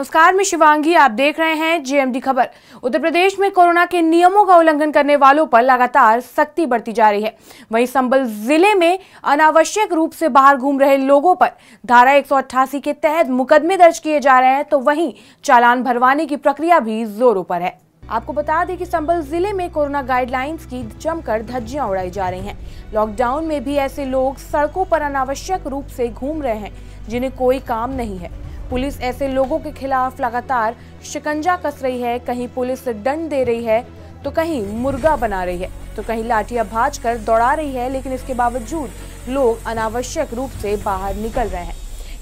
नमस्कार, मैं शिवांगी, आप देख रहे हैं जेएमडी खबर। उत्तर प्रदेश में कोरोना के नियमों का उल्लंघन करने वालों पर लगातार सख्ती बढ़ती जा रही है। वहीं संबल ज़िले में अनावश्यक रूप से बाहर घूम रहे लोगों पर धारा 188 के तहत मुकदमे दर्ज किए जा रहे हैं तो वहीं चालान भरवाने की प्रक्रिया भी जोरों पर है। आपको बता दें कि संबल ज़िले में कोरोना गाइडलाइंस की जमकर धज्जियाँ उड़ाई जा रही हैं। लॉकडाउन में भी ऐसे लोग सड़कों पर अनावश्यक रूप से घूम रहे हैं, जिन्हें कोई काम नहीं है। पुलिस ऐसे लोगों के खिलाफ लगातार शिकंजा कस रही है, कहीं पुलिस दंड दे रही है तो कहीं मुर्गा बना रही है तो कहीं लाठियाँ भाज कर दौड़ा रही है, लेकिन इसके बावजूद लोग अनावश्यक रूप से बाहर निकल रहे हैं।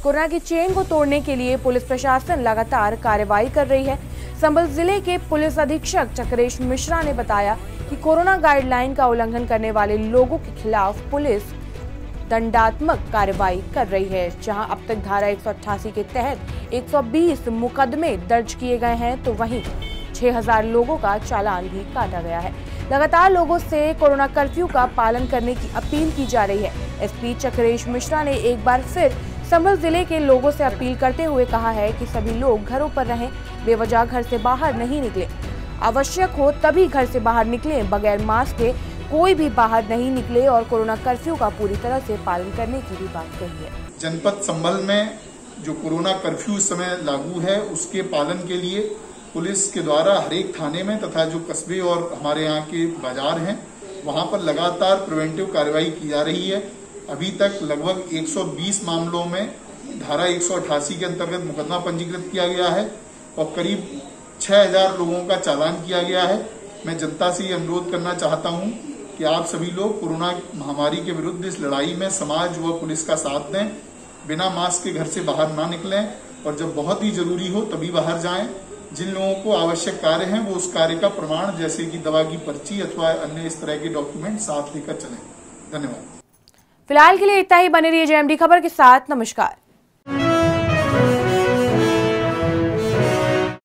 कोरोना की चेन को तोड़ने के लिए पुलिस प्रशासन लगातार कार्रवाई कर रही है। संबल ज़िले के पुलिस अधीक्षक चक्रेश मिश्रा ने बताया कि कोरोना गाइडलाइन का उल्लंघन करने वाले लोगों के खिलाफ पुलिस दंडात्मक कार्रवाई कर रही है, जहाँ अब तक धारा 188 के तहत 120 मुकदमे दर्ज किए गए हैं तो वहीं 6000 लोगों का चालान भी काटा गया है। लगातार लोगों से कोरोना कर्फ्यू का पालन करने की अपील की जा रही है। एसपी चक्रेश मिश्रा ने एक बार फिर संभल ज़िले के लोगों से अपील करते हुए कहा है कि सभी लोग घरों पर रहें, बेवजह घर से बाहर नहीं निकले। आवश्यक हो तभी घर से बाहर निकले, बगैर मास्क के कोई भी बाहर नहीं निकले और कोरोना कर्फ्यू का पूरी तरह से पालन करने की भी बात कही है। जनपद संबल में जो कोरोना कर्फ्यू समय लागू है, उसके पालन के लिए पुलिस के द्वारा हरेक थाने में तथा जो कस्बे और हमारे यहाँ के बाज़ार हैं, वहाँ पर लगातार प्रिवेंटिव कार्रवाई की जा रही है। अभी तक लगभग 120 मामलों में धारा 188 के अंतर्गत मुकदमा पंजीकृत किया गया है और करीब 6000 लोगों का चालान किया गया है। मैं जनता से ये अनुरोध करना चाहता हूँ कि आप सभी लोग कोरोना महामारी के विरुद्ध इस लड़ाई में समाज व पुलिस का साथ दें, बिना मास्क के घर से बाहर ना निकलें और जब बहुत ही ज़रूरी हो तभी बाहर जाएँ। जिन लोगों को आवश्यक कार्य हैं, वो उस कार्य का प्रमाण, जैसे कि दवा की पर्ची अथवा अन्य इस तरह के डॉक्यूमेंट साथ लेकर चलें। धन्यवाद। फ़िलहाल के लिए इतना ही। बने रहिए जेएमडी खबर के साथ। नमस्कार।